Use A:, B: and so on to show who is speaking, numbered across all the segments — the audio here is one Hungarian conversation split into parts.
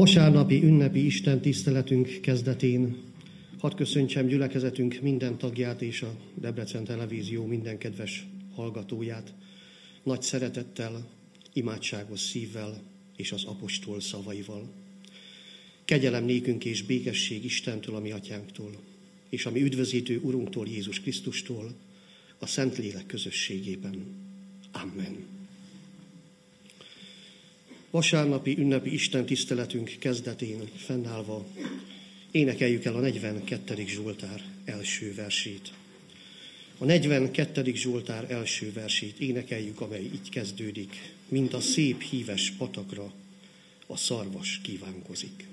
A: Vasárnapi ünnepi Isten tiszteletünk kezdetén hadd köszöntsem gyülekezetünk minden tagját és a Debrecen Televízió minden kedves hallgatóját nagy szeretettel, imádságos szívvel és az apostol szavaival. Kegyelem nékünk és békesség Istentől, a mi atyánktól, és a mi üdvözítő Urunktól, Jézus Krisztustól, a Szentlélek közösségében. Amen. Vasárnapi ünnepi Isten tiszteletünk kezdetén fennállva énekeljük el a 42. Zsoltár első versét. A 42. Zsoltár első versét énekeljük, amely így kezdődik, mint a szép híves patakra a szarvas kívánkozik.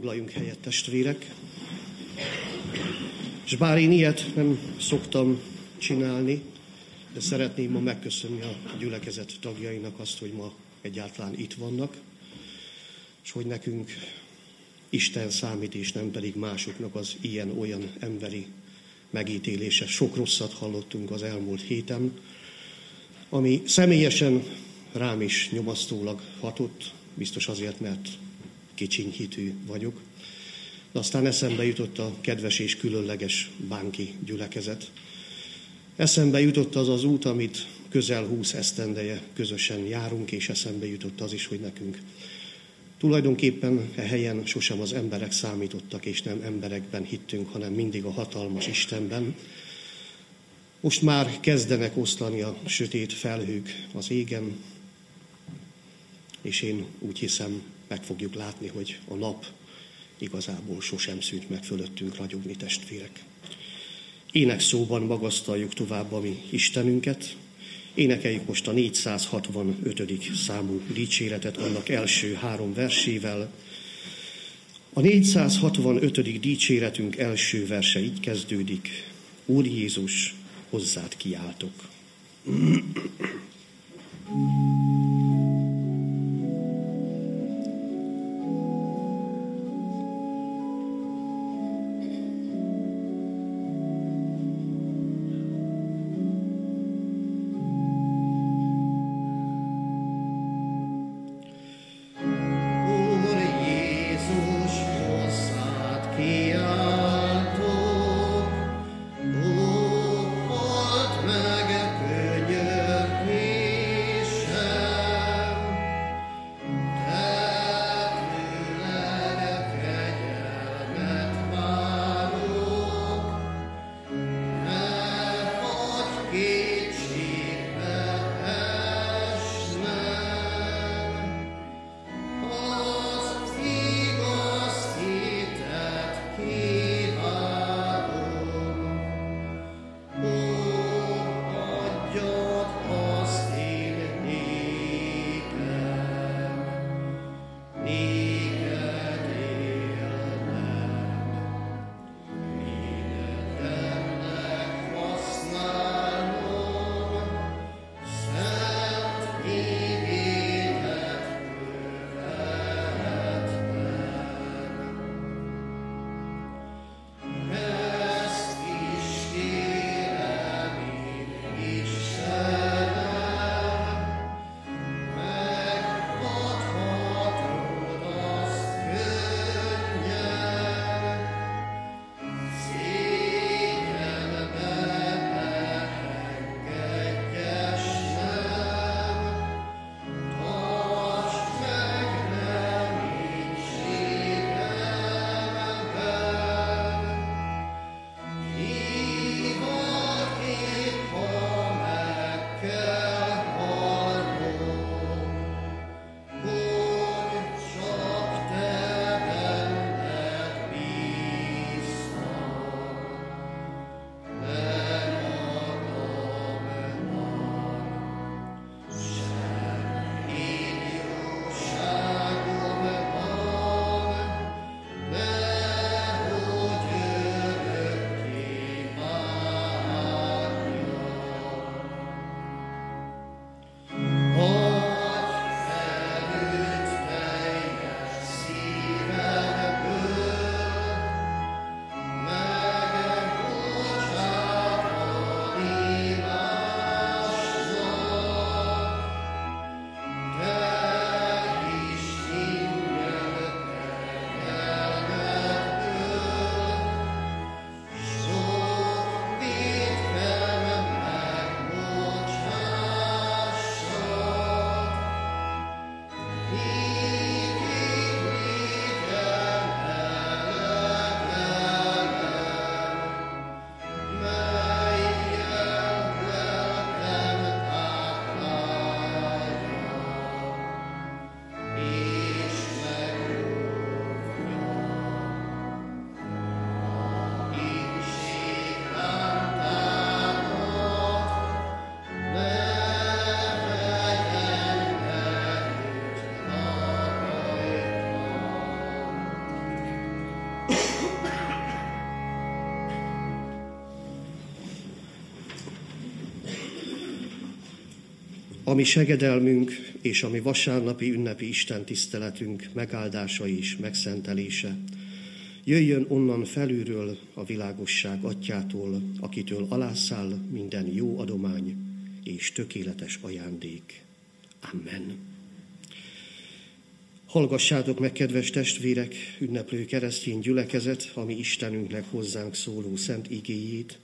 A: Foglaljunk helyet, testvérek. És bár én ilyet nem szoktam csinálni, de szeretném ma megköszönni a gyülekezet tagjainak azt, hogy ma egyáltalán itt vannak, és hogy nekünk Isten számít, és nem pedig másoknak az ilyen-olyan emberi megítélése. Sok rosszat hallottunk az elmúlt héten, ami személyesen rám is nyomasztólag hatott, biztos azért, mert kicsinyhitű vagyok. De aztán eszembe jutott a kedves és különleges bánki gyülekezet. Eszembe jutott az az út, amit közel húsz esztendeje közösen járunk, és eszembe jutott az is, hogy nekünk tulajdonképpen e helyen sosem az emberek számítottak, és nem emberekben hittünk, hanem mindig a hatalmas Istenben. Most már kezdenek oszlani a sötét felhők az égen, és én úgy hiszem, meg fogjuk látni, hogy a nap igazából sosem szűnt meg fölöttünk ragyogni testvérek. Ének szóban magasztaljuk tovább a mi Istenünket, énekeljük most a 465. számú dicséretet annak első három versével. A 465. dicséretünk első verse így kezdődik. Úr Jézus, hozzád kiáltok. Ami segedelmünk és ami vasárnapi ünnepi Isten tiszteletünk megáldása és megszentelése, jöjjön onnan felülről a világosság atyától, akitől alászáll minden jó adomány és tökéletes ajándék. Amen. Hallgassátok meg, kedves testvérek, ünneplő keresztény gyülekezet, ami Istenünknek hozzánk szóló szent igéjét,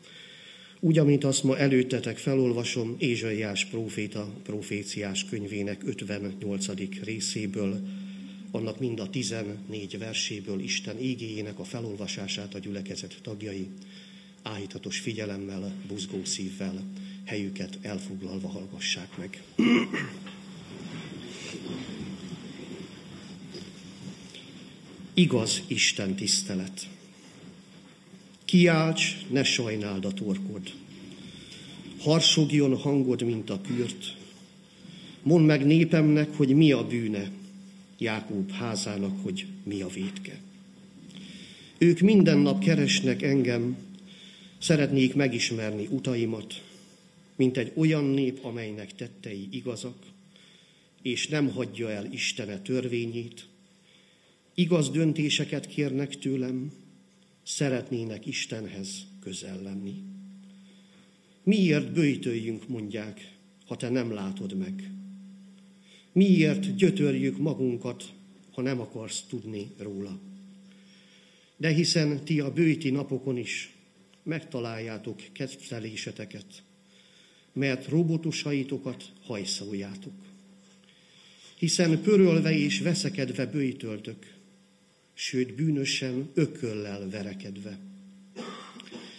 A: úgy, amint azt ma előttetek felolvasom Ézsaiás próféta proféciás könyvének 58. részéből, annak mind a 14 verséből Isten égéjének a felolvasását a gyülekezet tagjai áhítatos figyelemmel, buzgó szívvel, helyüket elfoglalva hallgassák meg. Igaz Isten tisztelet. Kiálts, ne sajnáld a torkod. Harsogjon hangod, mint a kürt. Mondd meg népemnek, hogy mi a bűne, Jákób házának, hogy mi a vétke. Ők minden nap keresnek engem, szeretnék megismerni utaimat, mint egy olyan nép, amelynek tettei igazak, és nem hagyja el Istene törvényét. Igaz döntéseket kérnek tőlem, szeretnének Istenhez közel lenni. Miért bőjtöljünk, mondják, ha te nem látod meg? Miért gyötörjük magunkat, ha nem akarsz tudni róla? De hiszen ti a bőti napokon is megtaláljátok ketteléseteket, mert robotusaitokat hajszoljátok. Hiszen pörölve és veszekedve bőjtöltök, sőt bűnösen ököllel verekedve.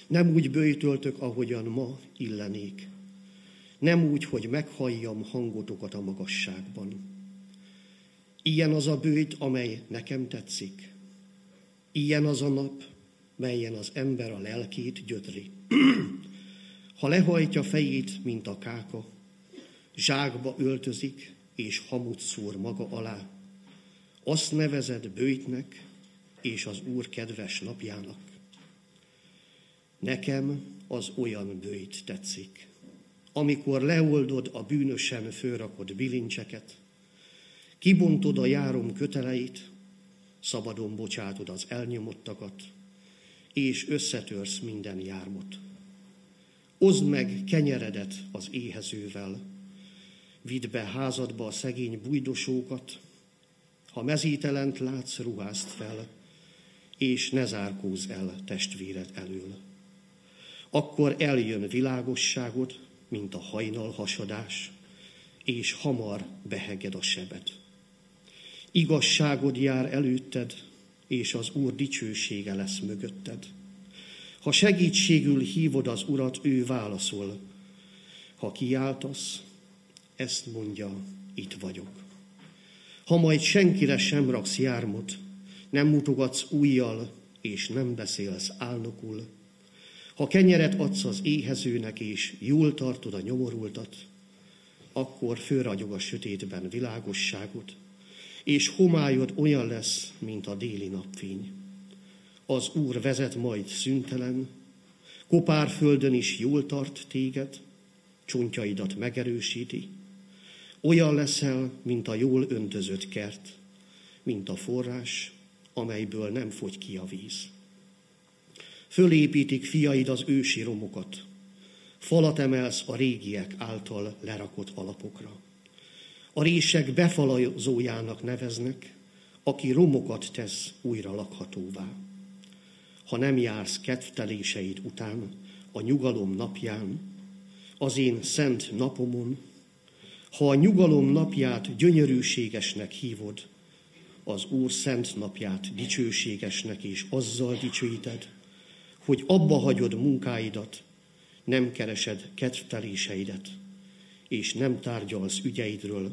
A: Nem úgy bőjtöltök, ahogyan ma illenék. Nem úgy, hogy meghalljam hangotokat a magasságban. Ilyen az a bőjt, amely nekem tetszik. Ilyen az a nap, melyen az ember a lelkét gyötri. ha lehajtja fejét, mint a káka, zsákba öltözik, és hamut szúr maga alá, azt nevezed bőjtnek, és az Úr kedves napjának. Nekem az olyan bőjt tetszik, amikor leoldod a bűnösen fölrakott bilincseket, kibontod a járom köteleit, szabadon bocsátod az elnyomottakat, és összetörsz minden jármot. Oszd meg kenyeredet az éhezővel, vidd be házadba a szegény bujdosókat, ha mezítelent látsz, ruházt fel, és ne zárkózz el testvéred elől. Akkor eljön világosságod, mint a hajnal hasadás, és hamar beheged a sebed. Igazságod jár előtted, és az Úr dicsősége lesz mögötted. Ha segítségül hívod az Urat, ő válaszol. Ha kiáltasz, ezt mondja, itt vagyok. Ha majd senkire sem raksz jármot, nem mutogatsz újjal, és nem beszélsz álnokul. Ha kenyeret adsz az éhezőnek, és jól tartod a nyomorultat, akkor fölragyog a sötétben világosságot, és homályod olyan lesz, mint a déli napfény. Az Úr vezet majd szüntelen, kopár földön is jól tart téged, csontjaidat megerősíti. Olyan leszel, mint a jól öntözött kert, mint a forrás, amelyből nem fogy ki a víz. Fölépítik fiaid az ősi romokat, falat emelsz a régiek által lerakott alapokra. A rések befalazójának neveznek, aki romokat tesz újra lakhatóvá. Ha nem jársz kedvteléseid után, a nyugalom napján, az én szent napomon, Ha a nyugalom napját gyönyörűségesnek hívod, az Úr szent napját dicsőségesnek és azzal dicsőíted, hogy abba hagyod munkáidat, nem keresed kedvteléseidet, és nem tárgyalsz ügyeidről,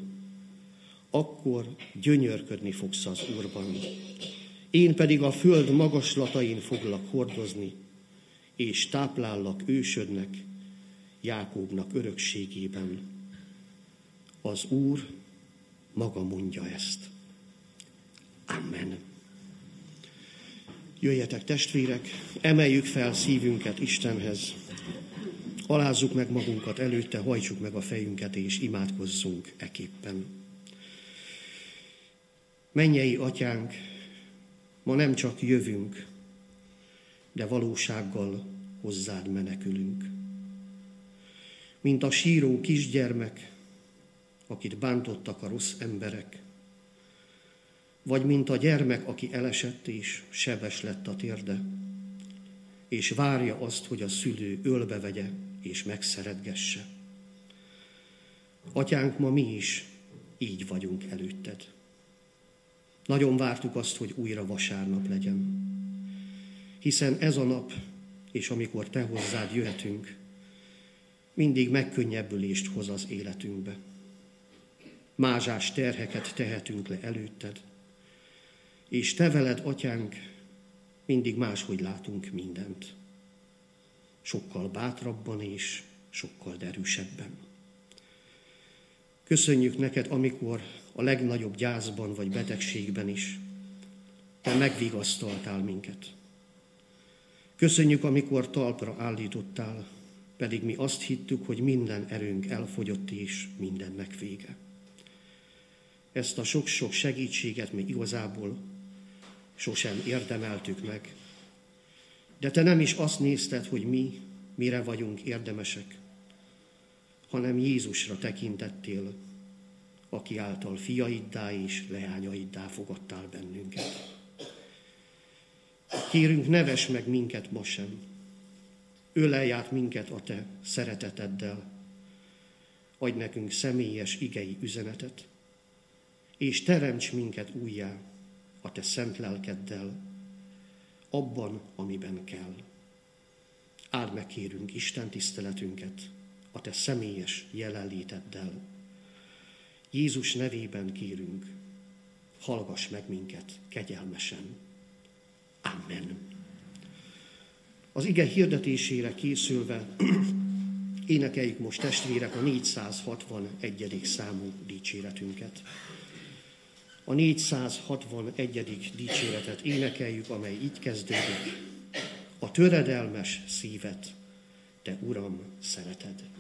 A: akkor gyönyörködni fogsz az Úrban. Én pedig a föld magaslatain foglak hordozni, és táplállak ősödnek, Jákóbnak örökségében. Az Úr maga mondja ezt. Amen. Jöjjetek testvérek, emeljük fel szívünket Istenhez, alázzuk meg magunkat előtte, hajtsuk meg a fejünket és imádkozzunk eképpen. Mennyei atyánk, ma nem csak jövünk, de valósággal hozzád menekülünk. Mint a síró kisgyermek, akit bántottak a rossz emberek, vagy mint a gyermek, aki elesett és sebes lett a térde, és várja azt, hogy a szülő ölbe vegye és megszeretgesse. Atyánk, ma mi is így vagyunk előtted. Nagyon vártuk azt, hogy újra vasárnap legyen. Hiszen ez a nap, és amikor te hozzád jöhetünk, mindig megkönnyebbülést hoz az életünkbe. Mázsás terheket tehetünk le előtted, és te veled, atyánk, mindig máshogy látunk mindent. Sokkal bátrabban és sokkal derűsebben. Köszönjük neked, amikor a legnagyobb gyászban vagy betegségben is te megvigasztaltál minket. Köszönjük, amikor talpra állítottál, pedig mi azt hittük, hogy minden erőnk elfogyott és mindennek vége. Ezt a sok-sok segítséget mi igazából sosem érdemeltük meg. De te nem is azt nézted, hogy mi mire vagyunk érdemesek, hanem Jézusra tekintettél, aki által fiaiddá és leányaiddá fogadtál bennünket. Kérünk, neves meg minket ma sem. Ölelj át minket a te szereteteddel. Adj nekünk személyes igei üzenetet, és teremts minket újjá a te szent lelkeddel, abban, amiben kell. Áld meg, kérünk, Isten tiszteletünket a te személyes jelenléteddel. Jézus nevében kérünk, hallgass meg minket kegyelmesen. Amen. Az ige hirdetésére készülve énekeljük most testvérek a 461. számú dicséretünket. A 461. dicséretet énekeljük, amely így kezdődik. A töredelmes szívet, te Uram, szereted.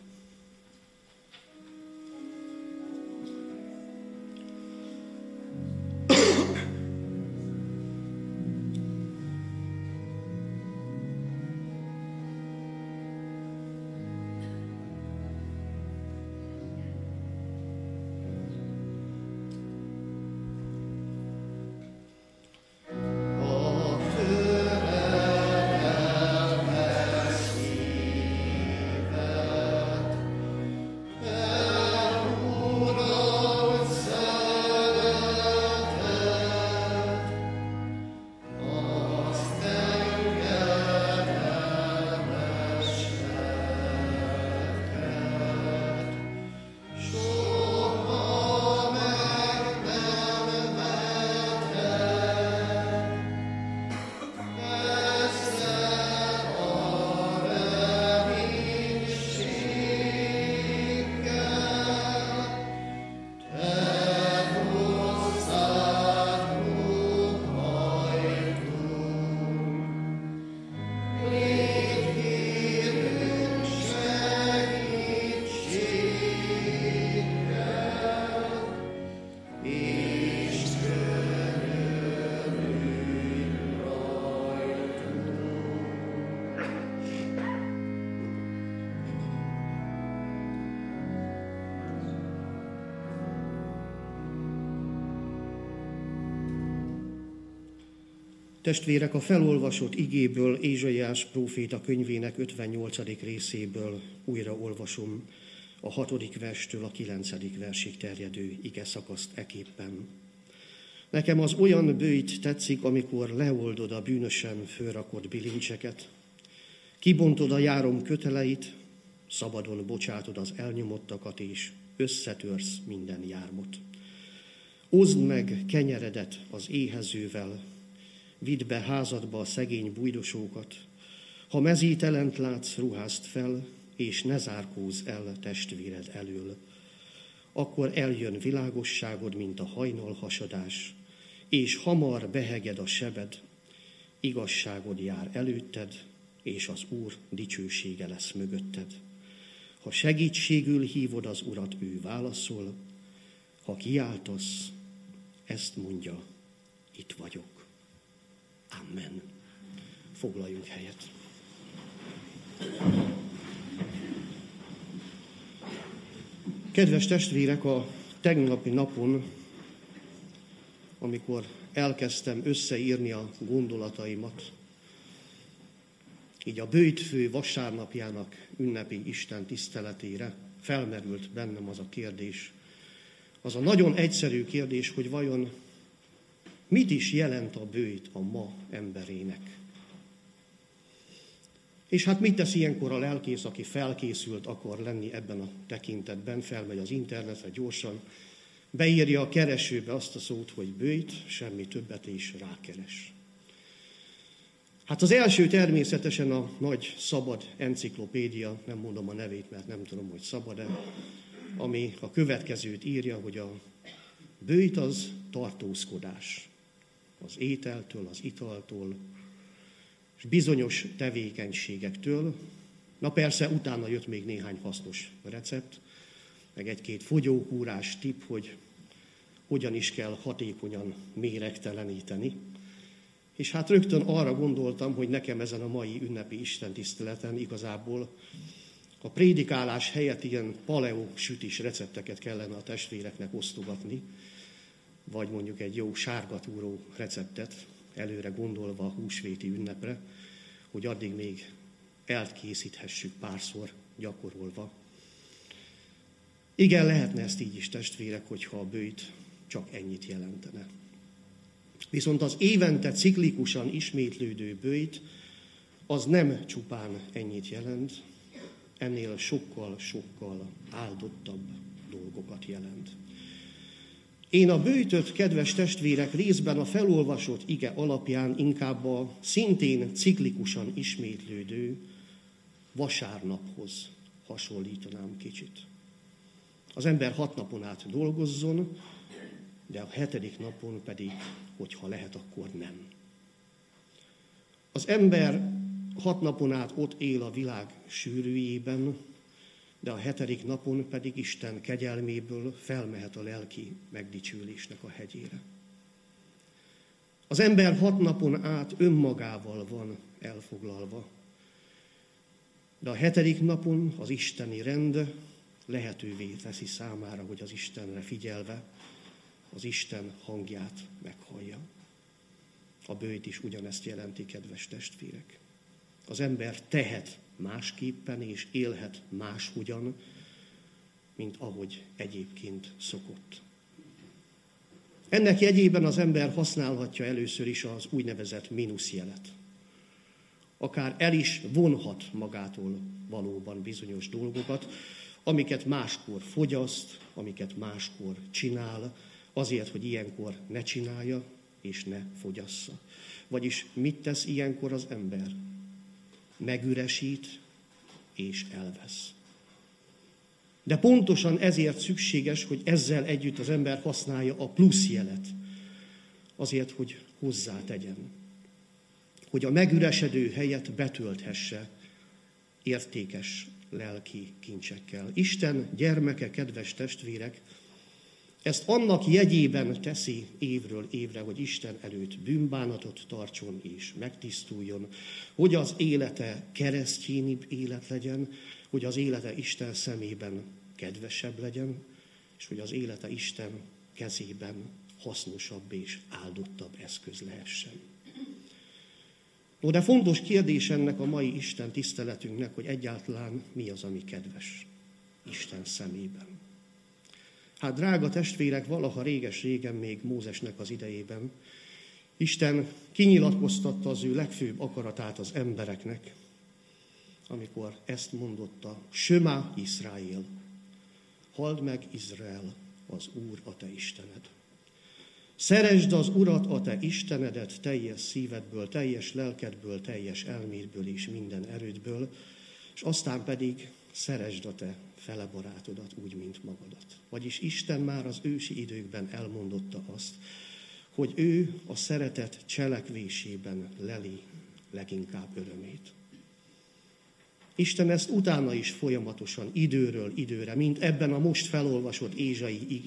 A: Testvérek, a felolvasott igéből, Ézsaiás próféta könyvének 58. részéből újra olvasom a hatodik verstől a kilencedik versig terjedő ige szakaszt eképpen. Nekem az olyan bőjt tetszik, amikor leoldod a bűnösen fölrakott bilincseket, kibontod a járom köteleit, szabadon bocsátod az elnyomottakat, és összetörsz minden jármot. Oszd meg kenyeredet az éhezővel, vidd be házadba a szegény bujdosókat, ha mezítelent látsz, ruházt fel, és ne zárkóz el testvéred elől. Akkor eljön világosságod, mint a hajnal hasadás, és hamar beheged a sebed, igazságod jár előtted, és az Úr dicsősége lesz mögötted. Ha segítségül hívod az Urat, ő válaszol, ha kiáltasz, ezt mondja, itt vagyok. Amen. Foglaljunk helyet. Kedves testvérek, a tegnapi napon, amikor elkezdtem összeírni a gondolataimat, így a bőjtfő vasárnapjának ünnepi Isten tiszteletére felmerült bennem az a kérdés, az a nagyon egyszerű kérdés, hogy vajon mit is jelent a bőjt a ma emberének. És hát mit tesz ilyenkor a lelkész, aki felkészült akar lenni ebben a tekintetben, felmegy az internetre gyorsan, beírja a keresőbe azt a szót, hogy bőjt, semmi többet is rákeres. Hát az első természetesen a nagy szabad enciklopédia, nem mondom a nevét, mert nem tudom, hogy szabad-e, ami a következőt írja, hogy a bőjt az tartózkodás. Az ételtől, az italtól, és bizonyos tevékenységektől. Na persze, utána jött még néhány hasznos recept, meg egy-két fogyókúrás tipp, hogy hogyan is kell hatékonyan méregteleníteni. És hát rögtön arra gondoltam, hogy nekem ezen a mai ünnepi istentiszteleten igazából a prédikálás helyett ilyen paleo sütis recepteket kellene a testvéreknek osztogatni, vagy mondjuk egy jó sárgatúró receptet, előre gondolva a húsvéti ünnepre, hogy addig még elkészíthessük párszor gyakorolva. Igen, lehetne ezt így is, testvérek, hogyha a bőjt csak ennyit jelentene. Viszont az évente ciklikusan ismétlődő bőjt az nem csupán ennyit jelent, ennél sokkal-sokkal áldottabb dolgokat jelent. Én a bőjtött kedves testvérek részben a felolvasott ige alapján inkább a szintén ciklikusan ismétlődő vasárnaphoz hasonlítanám kicsit. Az ember hat napon át dolgozzon, de a hetedik napon pedig, hogyha lehet, akkor nem. Az ember hat napon át ott él a világ sűrűjében, de a hetedik napon pedig Isten kegyelméből felmehet a lelki megdicsülésnek a hegyére. Az ember hat napon át önmagával van elfoglalva, de a hetedik napon az isteni rend lehetővé teszi számára, hogy az Istenre figyelve az Isten hangját meghallja. A bőjt is ugyanezt jelenti, kedves testvérek. Az ember tehet másképpen és élhet máshogyan, mint ahogy egyébként szokott. Ennek jegyében az ember használhatja először is az úgynevezett mínuszjelet. Akár el is vonhat magától valóban bizonyos dolgokat, amiket máskor fogyaszt, amiket máskor csinál, azért, hogy ilyenkor ne csinálja és ne fogyassza. Vagyis mit tesz ilyenkor az ember? Megüresít és elvesz. De pontosan ezért szükséges, hogy ezzel együtt az ember használja a plusz jelet, azért, hogy hozzá tegyen. Hogy a megüresedő helyet betölthesse értékes lelki kincsekkel. Isten gyermeke, kedves testvérek, ezt annak jegyében teszi évről évre, hogy Isten előtt bűnbánatot tartson és megtisztuljon, hogy az élete keresztjénibb élet legyen, hogy az élete Isten szemében kedvesebb legyen, és hogy az élete Isten kezében hasznosabb és áldottabb eszköz lehessen. No, de fontos kérdés ennek a mai Isten tiszteletünknek, hogy egyáltalán mi az, ami kedves. Isten szemében. Hát drága testvérek, valaha réges-régen, még Mózesnek az idejében, Isten kinyilatkoztatta az ő legfőbb akaratát az embereknek, amikor ezt mondotta, Sömá Izrael, halld meg Izrael, az Úr a te Istened. Szeresd az Urat, a te Istenedet teljes szívedből, teljes lelkedből, teljes elmédből és minden erődből, és aztán pedig szeresd a te fele barátodat úgy, mint magadat. Vagyis Isten már az ősi időkben elmondotta azt, hogy ő a szeretet cselekvésében leli leginkább örömét. Isten ezt utána is folyamatosan, időről időre, mint ebben a most felolvasott Ézsai,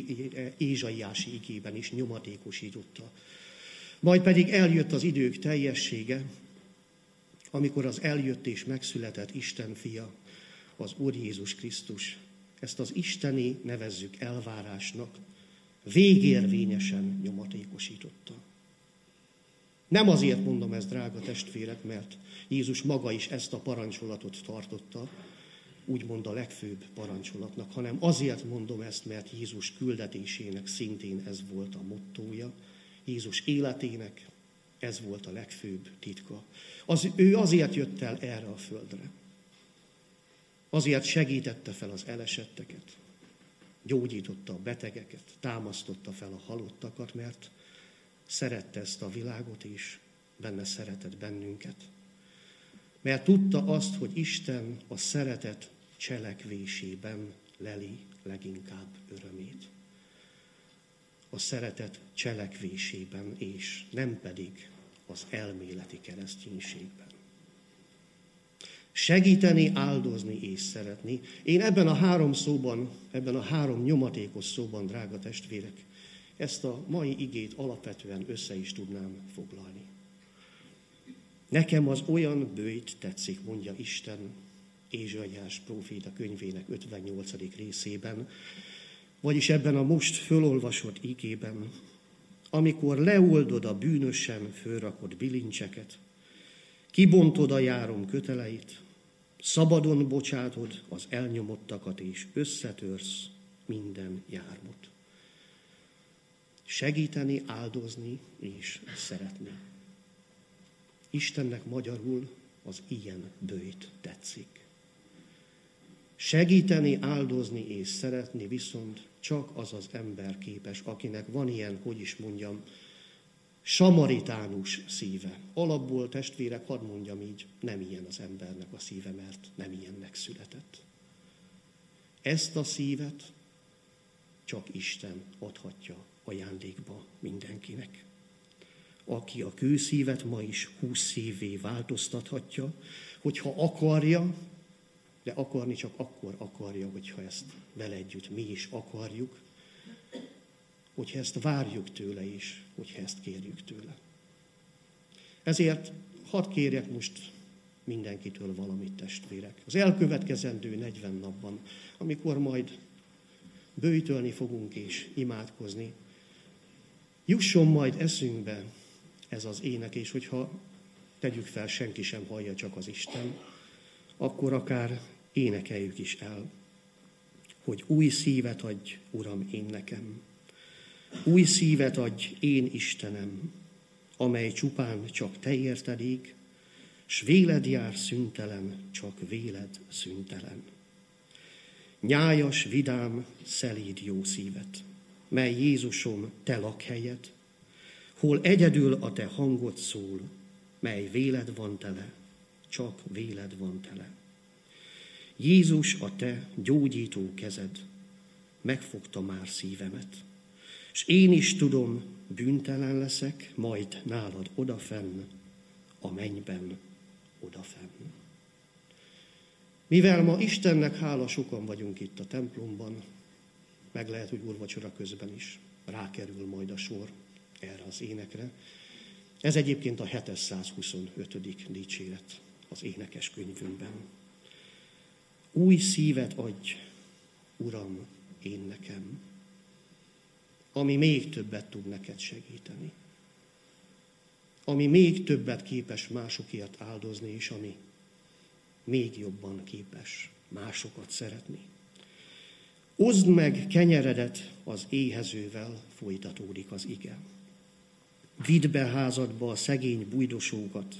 A: Ézsaiási igében is nyomatékosította. Majd pedig eljött az idők teljessége, amikor az eljött és megszületett Isten fia, az Úr Jézus Krisztus, ezt az isteni nevezzük elvárásnak, végérvényesen nyomatékosította. Nem azért mondom ezt, drága testvérek, mert Jézus maga is ezt a parancsolatot tartotta, úgymond a legfőbb parancsolatnak, hanem azért mondom ezt, mert Jézus küldetésének szintén ez volt a mottója, Jézus életének ez volt a legfőbb titka. Az, ő azért jött el erre a földre. Azért segítette fel az elesetteket, gyógyította a betegeket, támasztotta fel a halottakat, mert szerette ezt a világot, és benne szeretett bennünket. Mert tudta azt, hogy Isten a szeretet cselekvésében leli leginkább örömét. A szeretet cselekvésében, és nem pedig az elméleti kereszténységben. Segíteni, áldozni és szeretni. Én ebben a három szóban, ebben a három nyomatékos szóban, drága testvérek, ezt a mai igét alapvetően össze is tudnám foglalni. Nekem az olyan bőjt tetszik, mondja Isten Ézsaiás próféta könyvének 58. részében, vagyis ebben a most fölolvasott igében, amikor leoldod a bűnösen fölrakott bilincseket, kibontod a járom köteleit, szabadon bocsátod az elnyomottakat, és összetörsz minden jármot segíteni, áldozni és szeretni. Istennek magyarul az ilyen bőjt tetszik. Segíteni, áldozni és szeretni viszont csak az az ember képes, akinek van ilyen, hogy is mondjam, samaritánus szíve. Alapból testvérek, hadd mondjam így, nem ilyen az embernek a szíve, mert nem ilyennek született. Ezt a szívet csak Isten adhatja ajándékba mindenkinek. Aki a kőszívet ma is húsz szívé változtathatja, hogyha akarja, de akarni csak akkor akarja, hogyha ezt vele együtt mi is akarjuk, hogyha ezt várjuk tőle is, hogyha ezt kérjük tőle. Ezért hadd kérjek most mindenkitől valamit, testvérek. Az elkövetkezendő 40 napban, amikor majd bőjtölni fogunk és imádkozni, Jusson majd eszünkbe ez az ének, és hogyha tegyük fel, senki sem hallja, csak az Isten, akkor akár énekeljük is el, hogy új szívet adj, Uram, én nekem. Új szívet adj, én Istenem, amely csupán csak te érted s véled jár szüntelen, csak véled szüntelen. Nyájas, vidám, szelíd jó szívet, mely Jézusom te lakhelyed, hol egyedül a te hangod szól, mely véled van tele, csak véled van tele. Jézus a te gyógyító kezed, megfogta már szívemet, és én is tudom, bűntelen leszek, majd nálad odafenn, a mennyben odafenn. Mivel ma Istennek hála sokan vagyunk itt a templomban, meg lehet, hogy úrvacsora közben is rákerül majd a sor erre az énekre. Ez egyébként a 725. dicséret az énekes könyvünkben. Új szívet adj, Uram, én nekem, ami még többet tud neked segíteni. Ami még többet képes másokért áldozni, és ami még jobban képes másokat szeretni. Oszd meg kenyeredet az éhezővel, folytatódik az ige. Vidd be házadba a szegény bujdosókat,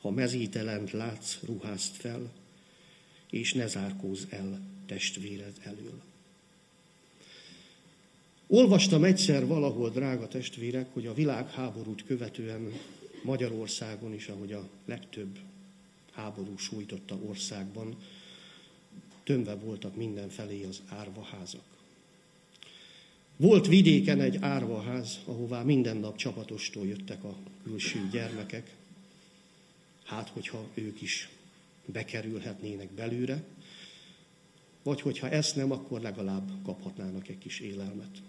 A: ha mezítelent látsz, ruházt fel, és ne zárkózz el testvéred elől. Olvastam egyszer valahol, drága testvérek, hogy a világháborút követően Magyarországon is, ahogy a legtöbb háború sújtotta országban, tömve voltak mindenfelé az árvaházak. Volt vidéken egy árvaház, ahová minden nap csapatostól jöttek a külső gyermekek, hát hogyha ők is bekerülhetnének belőle, vagy hogyha ezt nem, akkor legalább kaphatnának egy kis élelmet.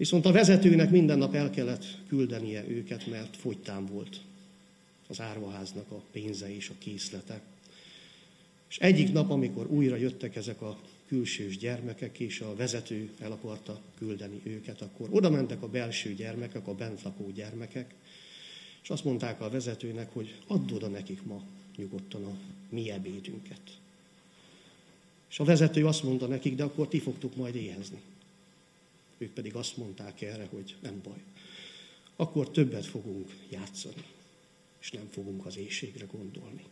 A: Viszont a vezetőnek minden nap el kellett küldenie őket, mert fogytán volt az árvaháznak a pénze és a készlete. És egyik nap, amikor újra jöttek ezek a külsős gyermekek, és a vezető el akarta küldeni őket, akkor oda mentek a belső gyermekek, a bent lakó gyermekek, és azt mondták a vezetőnek, hogy add oda nekik ma nyugodtan a mi ebédünket. És a vezető azt mondta nekik, de akkor ti fogtok majd éhezni. Ők pedig azt mondták erre, hogy nem baj. Akkor többet fogunk játszani, és nem fogunk az éjségre gondolni.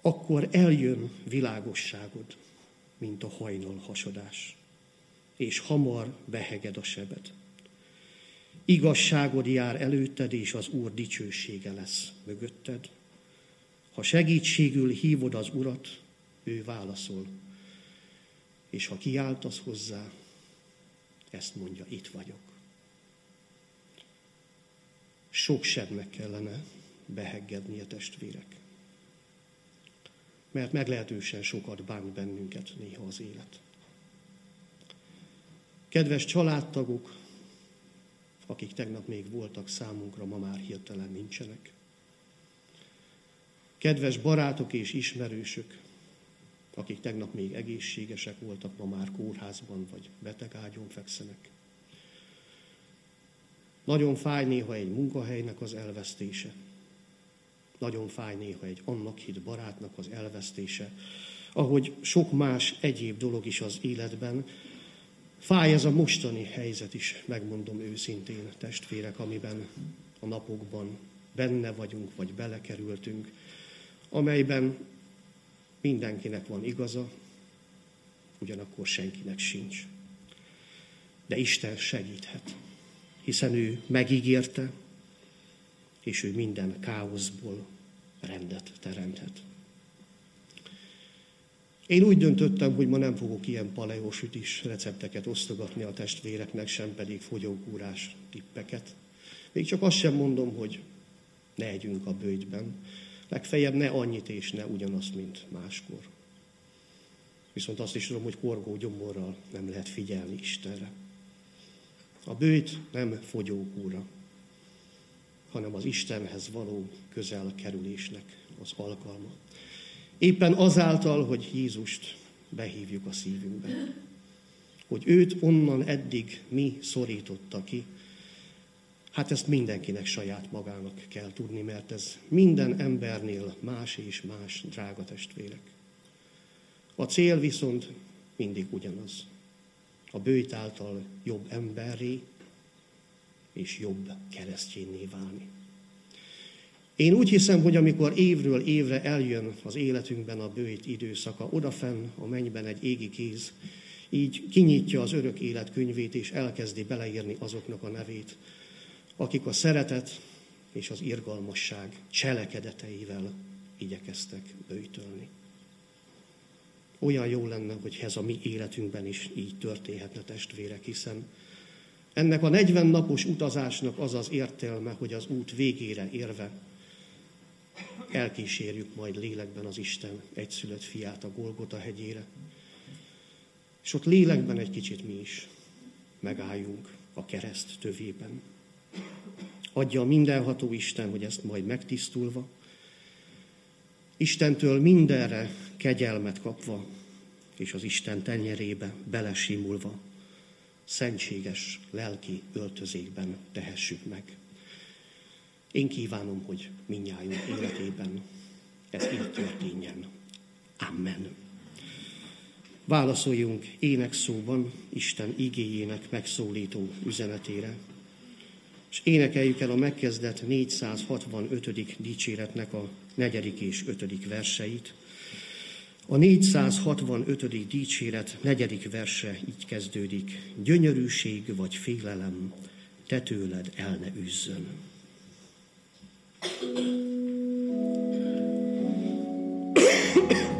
A: Akkor eljön világosságod, mint a hajnal hasadás, és hamar beheged a sebed. Igazságod jár előtted, és az Úr dicsősége lesz mögötted. Ha segítségül hívod az Urat, ő válaszol. És ha kiáltasz hozzá, ezt mondja, itt vagyok. Sok sebnek kellene beheggedni a testvérek. Mert meglehetősen sokat bánt bennünket néha az élet. Kedves családtagok, akik tegnap még voltak számunkra, ma már hirtelen nincsenek. Kedves barátok és ismerősök, akik tegnap még egészségesek voltak, ma már kórházban vagy betegágyon fekszenek. Nagyon fáj néha egy munkahelynek az elvesztése. Nagyon fáj néha egy annak hit barátnak az elvesztése. Ahogy sok más egyéb dolog is az életben, fáj ez a mostani helyzet is, megmondom őszintén, testvérek, amiben a napokban benne vagyunk, vagy belekerültünk, amelyben Mindenkinek van igaza, ugyanakkor senkinek sincs. De Isten segíthet, hiszen ő megígérte, és ő minden káoszból rendet teremthet. Én úgy döntöttem, hogy ma nem fogok ilyen paleósütis recepteket osztogatni a testvéreknek, sem pedig fogyókúrás tippeket. Még csak azt sem mondom, hogy ne együnk a bőjtben, Legfeljebb ne annyit és ne ugyanazt, mint máskor. Viszont azt is tudom, hogy korgó gyomorral nem lehet figyelni Istenre. A bőjt nem fogyókúra, hanem az Istenhez való közel kerülésnek az alkalma. Éppen azáltal, hogy Jézust behívjuk a szívünkbe. Hogy őt onnan eddig mi szorította ki, Hát ezt mindenkinek saját magának kell tudni, mert ez minden embernél más és más, drága testvérek. A cél viszont mindig ugyanaz. A bőjt által jobb emberré és jobb keresztjénné válni. Én úgy hiszem, hogy amikor évről évre eljön az életünkben a bőjt időszaka, odafenn a mennyben egy égi kéz, így kinyitja az örök élet könyvét, és elkezdi beleírni azoknak a nevét, akik a szeretet és az irgalmasság cselekedeteivel igyekeztek bőjtölni. Olyan jó lenne, hogy ez a mi életünkben is így történhetne, testvérek, hiszen ennek a 40 napos utazásnak az az értelme, hogy az út végére érve elkísérjük majd lélekben az Isten egyszülött fiát a Golgota hegyére, és ott lélekben egy kicsit mi is megálljunk a kereszt tövében. Adja a mindenható Isten, hogy ezt majd megtisztulva, Istentől mindenre kegyelmet kapva, és az Isten tenyerébe belesimulva, szentséges lelki öltözékben tehessük meg. Én kívánom, hogy minnyájunk életében ez így történjen. Amen. Válaszoljunk énekszóban Isten igéjének megszólító üzenetére. És énekeljük el a megkezdett 465. dicséretnek a negyedik és ötödik verseit. A 465. dicséret negyedik verse így kezdődik. Gyönyörűség vagy félelem, te tőled el ne üzzön. thank you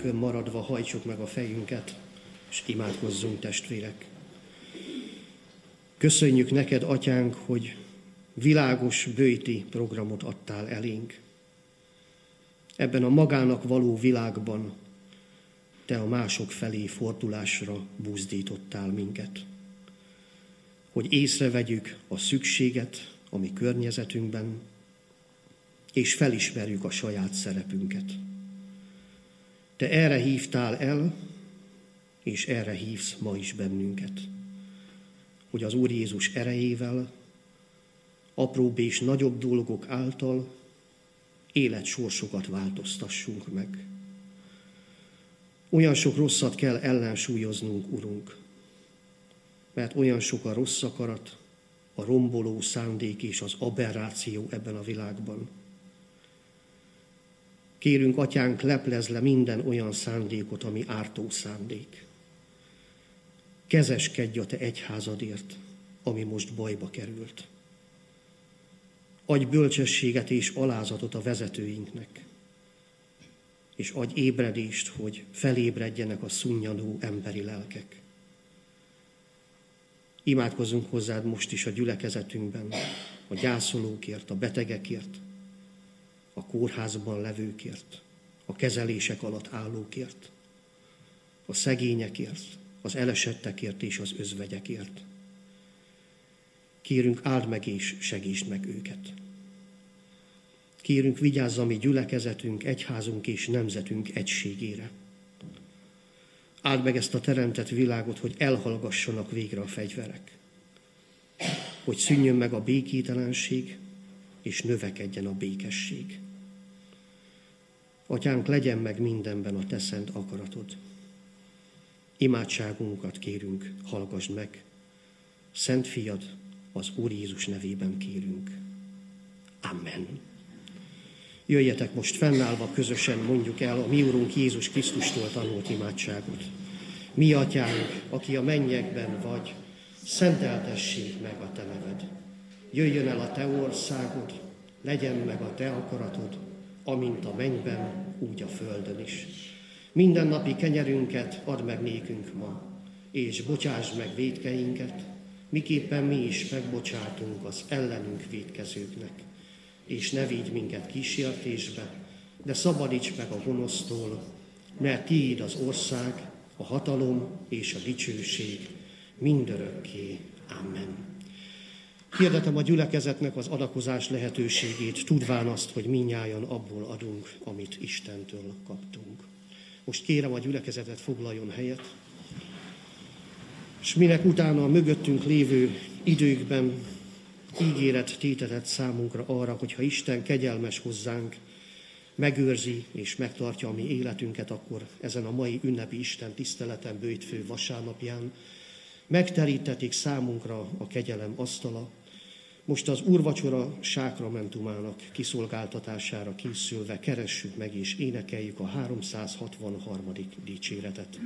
A: helyünkön maradva hajtsuk meg a fejünket, és imádkozzunk testvérek. Köszönjük neked, atyánk, hogy világos bőti programot adtál elénk. Ebben a magának való világban te a mások felé fordulásra buzdítottál minket. Hogy észrevegyük a szükséget a mi környezetünkben, és felismerjük a saját szerepünket. Te erre hívtál el, és erre hívsz ma is bennünket. Hogy az Úr Jézus erejével, apróbb és nagyobb dolgok által életsorsokat változtassunk meg. Olyan sok rosszat kell ellensúlyoznunk, Urunk, mert olyan sok a rossz akarat, a romboló szándék és az aberráció ebben a világban – Kérünk, atyánk, leplez le minden olyan szándékot, ami ártó szándék. Kezeskedj a te egyházadért, ami most bajba került. Adj bölcsességet és alázatot a vezetőinknek, és adj ébredést, hogy felébredjenek a szunnyadó emberi lelkek. Imádkozunk hozzád most is a gyülekezetünkben, a gyászolókért, a betegekért, a kórházban levőkért, a kezelések alatt állókért, a szegényekért, az elesettekért és az özvegyekért. Kérünk, áld meg és segítsd meg őket. Kérünk, vigyázz a mi gyülekezetünk, egyházunk és nemzetünk egységére. Áld meg ezt a teremtett világot, hogy elhallgassanak végre a fegyverek. hogy szűnjön meg a békételenség, és növekedjen a békesség. Atyánk, legyen meg mindenben a te szent akaratod. Imádságunkat kérünk, hallgassd meg. Szent fiad, az Úr Jézus nevében kérünk. Amen. Jöjjetek most fennállva közösen mondjuk el a mi Úrunk Jézus Krisztustól tanult imádságot. Mi atyánk, aki a mennyekben vagy, szenteltessék meg a te neved. Jöjjön el a te országod, legyen meg a te akaratod, amint a mennyben, úgy a földön is. Minden napi kenyerünket add meg nékünk ma, és bocsáss meg védkeinket, miképpen mi is megbocsátunk az ellenünk védkezőknek. És ne vigy minket kísértésbe, de szabadíts meg a gonosztól, mert tiéd az ország, a hatalom és a dicsőség mindörökké. Amen. Hirdetem a gyülekezetnek az adakozás lehetőségét, tudván azt, hogy minnyáján abból adunk, amit Istentől kaptunk. Most kérem a gyülekezetet foglaljon helyet, és minek utána a mögöttünk lévő időkben ígéret tétetett számunkra arra, hogy ha Isten kegyelmes hozzánk, megőrzi és megtartja a mi életünket, akkor ezen a mai ünnepi Isten tiszteleten bőjtfő vasárnapján megterítetik számunkra a kegyelem asztala, most az úrvacsora sákramentumának kiszolgáltatására készülve keressük meg és énekeljük a 363. dicséretet.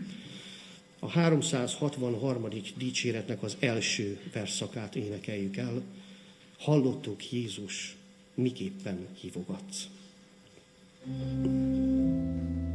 A: A 363. dicséretnek az első verszakát énekeljük el. Hallottuk Jézus, miképpen hívogatsz. thank you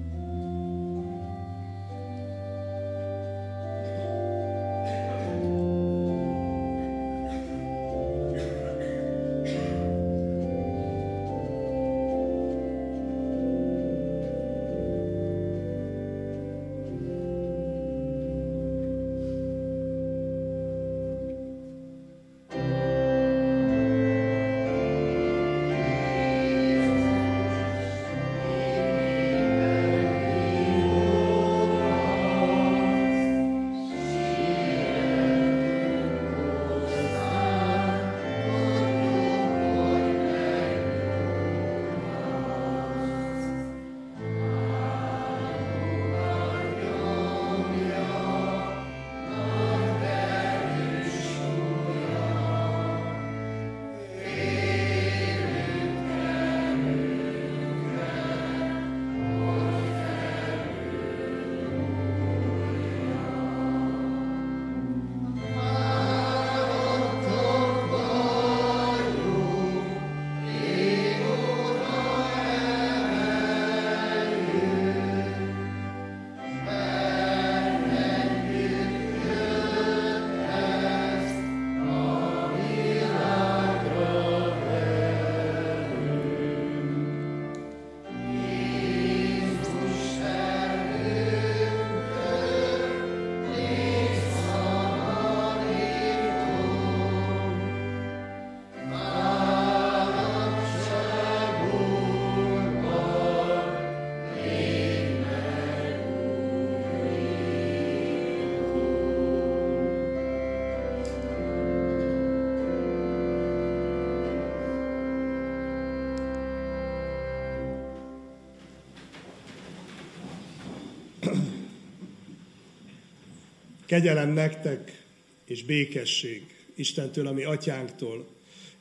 B: Kegyelem nektek és békesség Istentől, ami atyánktól,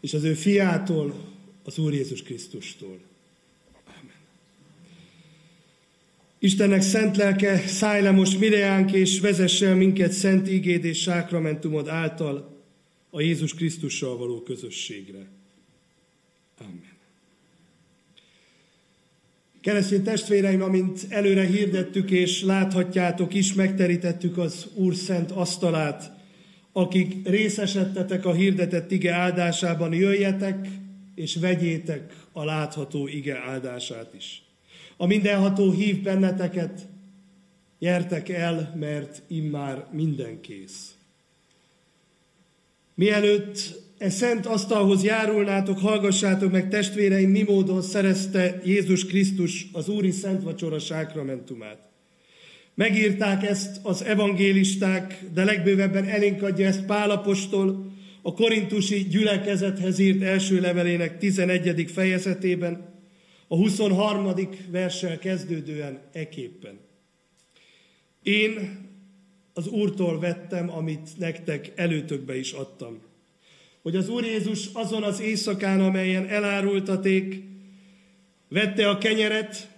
B: és az ő fiától, az Úr Jézus Krisztustól. Amen. Istennek szent lelke, szállj le most mireánk, és vezesse minket szent ígéd és sákramentumod által a Jézus Krisztussal való közösségre. Amen. Keresztény testvéreim, amint előre hirdettük és láthatjátok is, megterítettük az Úr szent asztalát. Akik részesedtetek a hirdetett ige áldásában, jöjjetek és vegyétek a látható ige áldását is. A mindenható hív benneteket, gyertek el, mert immár minden kész. Mielőtt e szent asztalhoz járulnátok, hallgassátok meg testvéreim, mi módon szerezte Jézus Krisztus az Úri Szent Vacsora sákramentumát. Megírták ezt az evangélisták, de legbővebben elénk adja ezt Pálapostól, a korintusi gyülekezethez írt első levelének 11. fejezetében, a 23. verssel kezdődően eképpen. Én az Úrtól vettem, amit nektek előtökbe is adtam. Hogy az Úr Jézus azon az éjszakán, amelyen elárultaték, vette a kenyeret,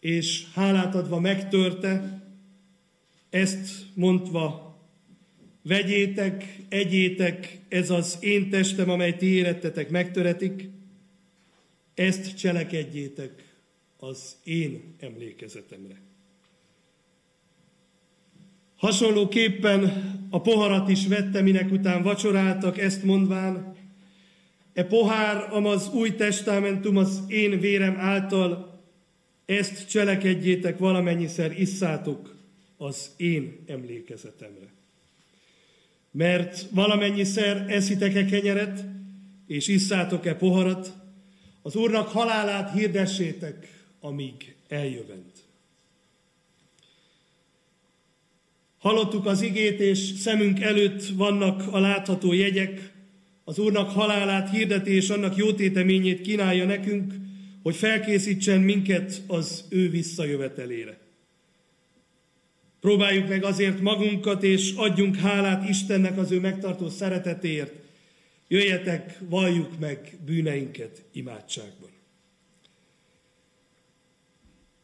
B: és hálát adva megtörte, ezt mondva, vegyétek, egyétek, ez az én testem, amely ti érettetek, megtöretik, ezt cselekedjétek az én emlékezetemre. Hasonlóképpen a poharat is vette, minek után vacsoráltak, ezt mondván, e pohár, amaz új testamentum az én vérem által, ezt cselekedjétek valamennyiszer isszátok az én emlékezetemre. Mert valamennyiszer eszitek-e kenyeret, és isszátok-e poharat, az Úrnak halálát hirdessétek, amíg eljövent. Hallottuk az igét, és szemünk előtt vannak a látható jegyek. Az Úrnak halálát hirdeti, és annak jótéteményét kínálja nekünk, hogy felkészítsen minket az ő visszajövetelére. Próbáljuk meg azért magunkat, és adjunk hálát Istennek az ő megtartó szeretetért. Jöjjetek, valljuk meg bűneinket imádságban.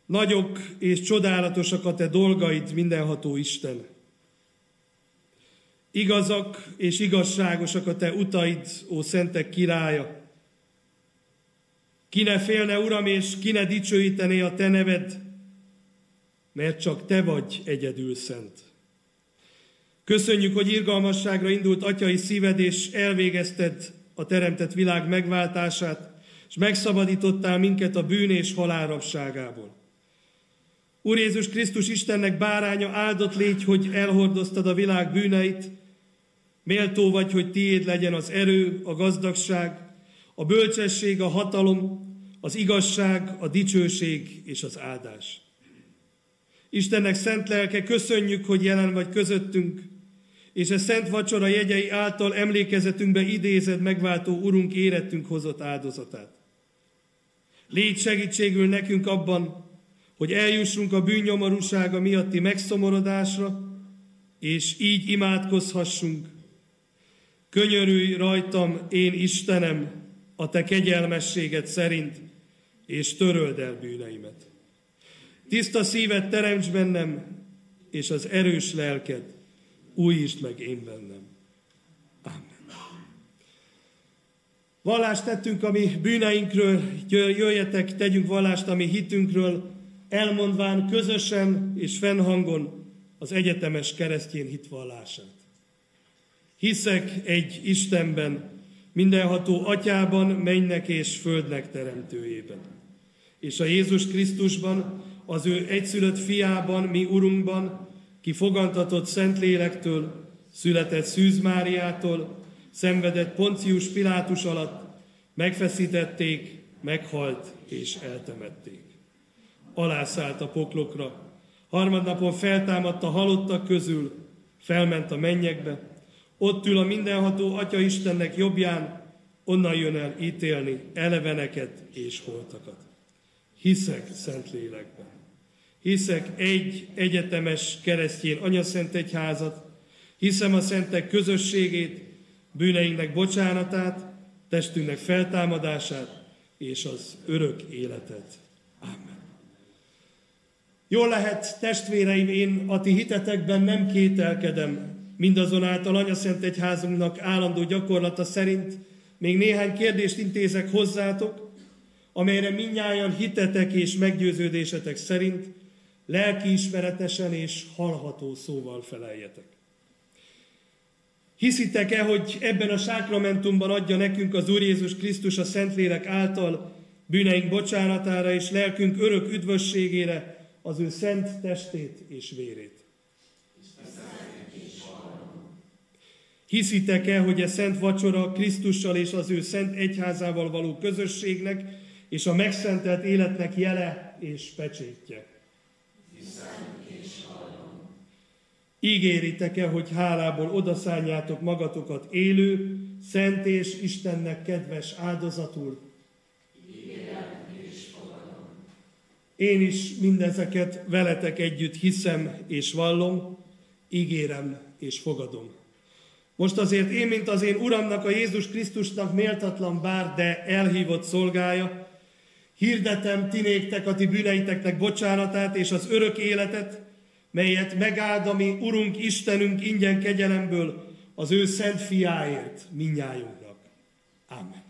B: Nagyok és csodálatosak a te dolgaid, mindenható Isten. Igazak és igazságosak a te utaid, ó szentek királya. Ki ne félne, Uram, és ki ne dicsőítené a te neved, mert csak te vagy egyedül szent. Köszönjük, hogy irgalmasságra indult atyai szíved, és elvégezted a teremtett világ megváltását, és megszabadítottál minket a bűn és halálrabságából. Úr Jézus Krisztus Istennek báránya, áldott légy, hogy elhordoztad a világ bűneit, méltó vagy, hogy tiéd legyen az erő, a gazdagság, a bölcsesség, a hatalom, az igazság, a dicsőség és az áldás. Istennek szent lelke, köszönjük, hogy jelen vagy közöttünk, és a szent vacsora jegyei által emlékezetünkbe idézed megváltó Urunk érettünk hozott áldozatát. Légy segítségül nekünk abban, hogy eljussunk a bűnnyomorúsága miatti megszomorodásra, és így imádkozhassunk. Könyörülj rajtam, én Istenem, a te kegyelmességed szerint, és töröld el bűneimet. Tiszta szívet teremts bennem, és az erős lelked újítsd meg én bennem. Amen. Vallást tettünk a mi bűneinkről, jöjjetek, tegyünk vallást a mi hitünkről, elmondván közösen és fennhangon az egyetemes keresztjén hitvallását. Hiszek egy Istenben, mindenható atyában, mennek és földnek teremtőjében. És a Jézus Krisztusban, az ő egyszülött fiában, mi Urunkban, ki fogantatott Szentlélektől, született Szűz Máriától, szenvedett Poncius Pilátus alatt, megfeszítették, meghalt és eltemették alászállt a poklokra. Harmadnapon feltámadt a halottak közül, felment a mennyekbe. Ott ül a mindenható Atya Istennek jobbján, onnan jön el ítélni eleveneket és holtakat. Hiszek szent lélekben. Hiszek egy egyetemes keresztjén anyaszent egyházat, hiszem a szentek közösségét, bűneinknek bocsánatát, testünknek feltámadását és az örök életet. Jól lehet, testvéreim, én a ti hitetekben nem kételkedem, mindazonáltal Anyaszent Egyházunknak állandó gyakorlata szerint még néhány kérdést intézek hozzátok, amelyre minnyáján hitetek és meggyőződésetek szerint lelkiismeretesen és hallható szóval feleljetek. Hiszitek-e, hogy ebben a sákramentumban adja nekünk az Úr Jézus Krisztus a Szentlélek által bűneink bocsánatára és lelkünk örök üdvösségére, az ő szent testét és vérét. Hiszitek-e, hogy a szent vacsora Krisztussal és az ő szent egyházával való közösségnek és a megszentelt életnek jele és pecsétje? Ígéritek-e, hogy hálából odaszálljátok magatokat élő, szent és Istennek kedves áldozatul? Én is mindezeket veletek együtt hiszem és vallom, ígérem és fogadom. Most azért én, mint az én Uramnak, a Jézus Krisztusnak méltatlan bár, de elhívott szolgája, hirdetem tinéktek a ti bűneiteknek bocsánatát és az örök életet, melyet megáld a mi Urunk Istenünk ingyen kegyelemből az ő szent fiáért minnyájunknak. Amen.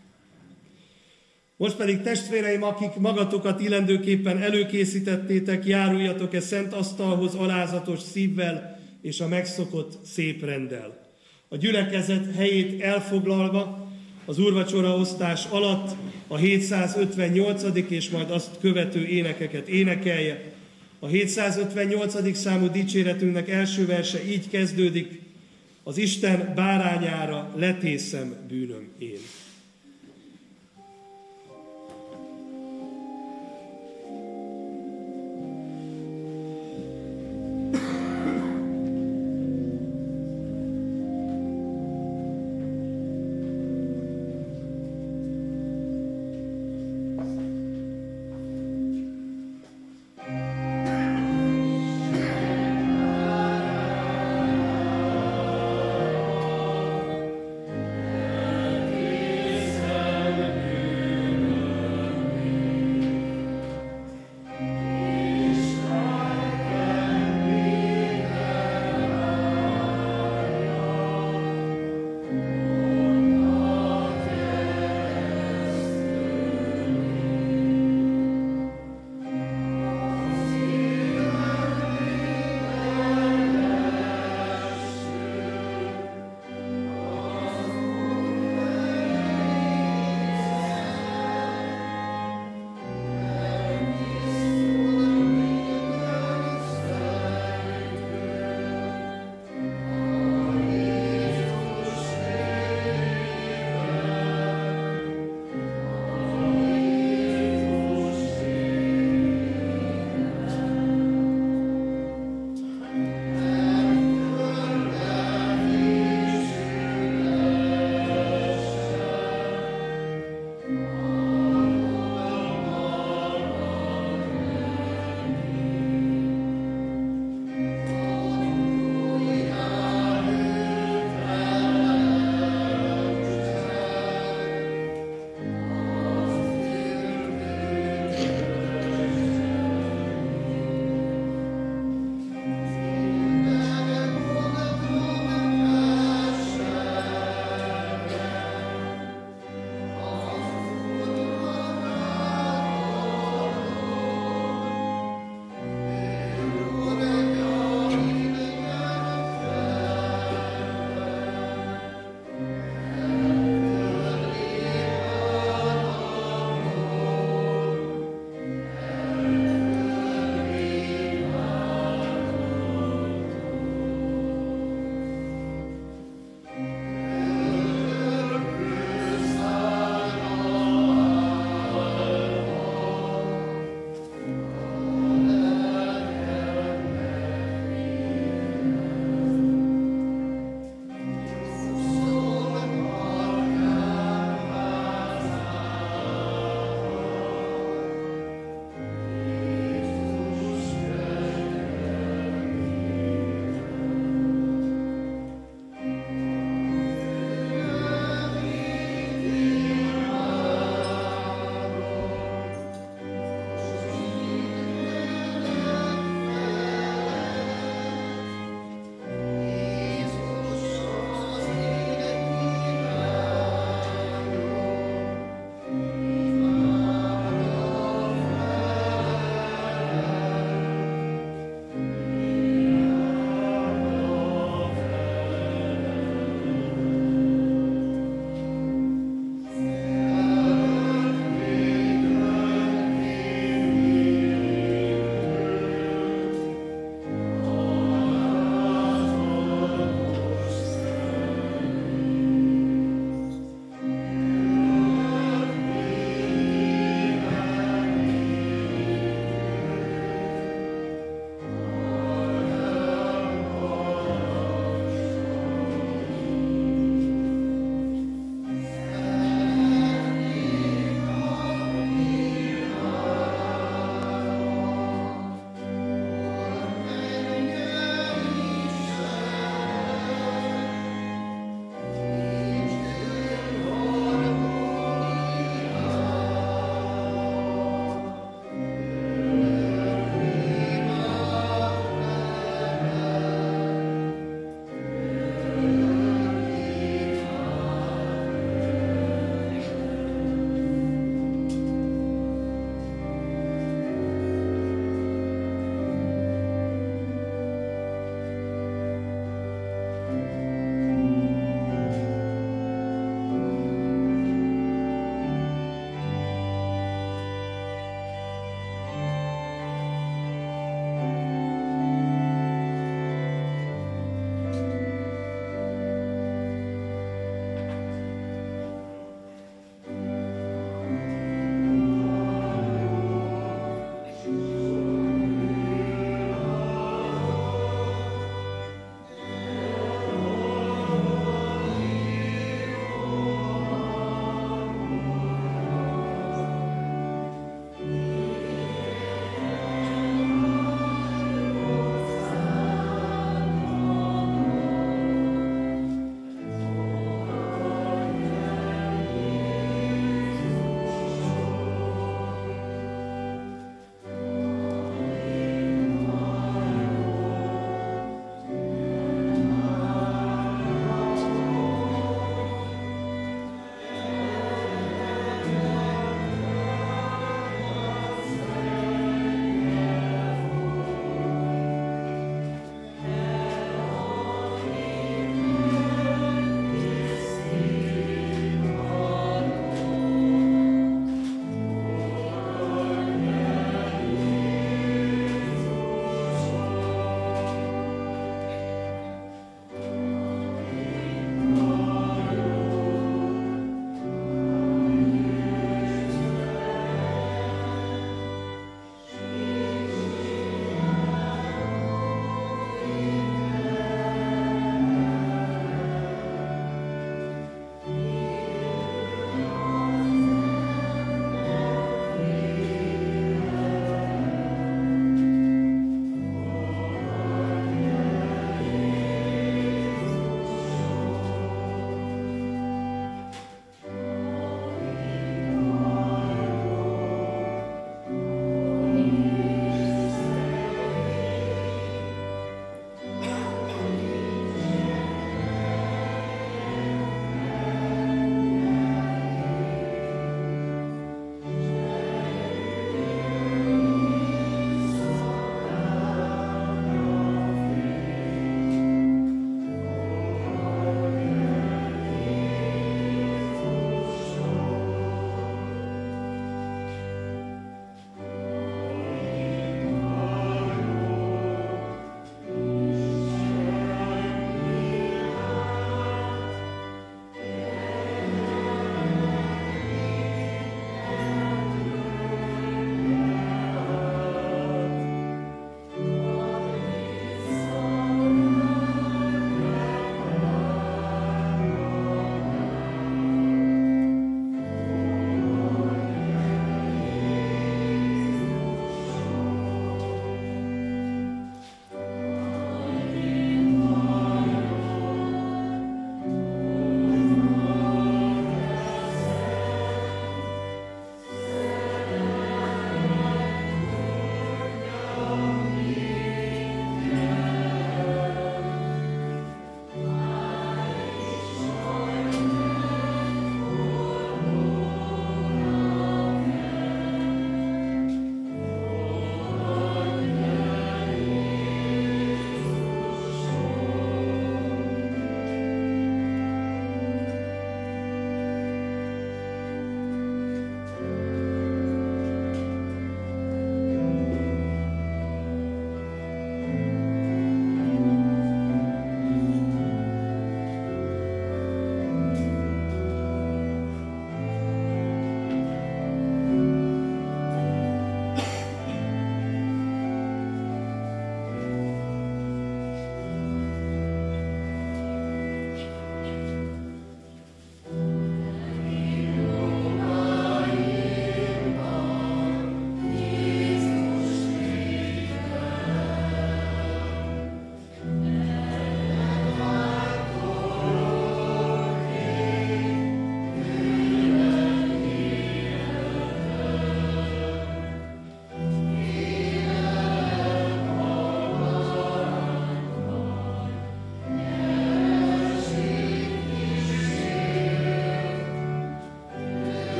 B: Most pedig testvéreim, akik magatokat illendőképpen előkészítettétek, járuljatok-e szent asztalhoz alázatos szívvel és a megszokott szép rendel. A gyülekezet helyét elfoglalva, az úrvacsora osztás alatt a 758. és majd azt követő énekeket énekelje. A 758. számú dicséretünknek első verse így kezdődik, az Isten bárányára letészem bűnöm én.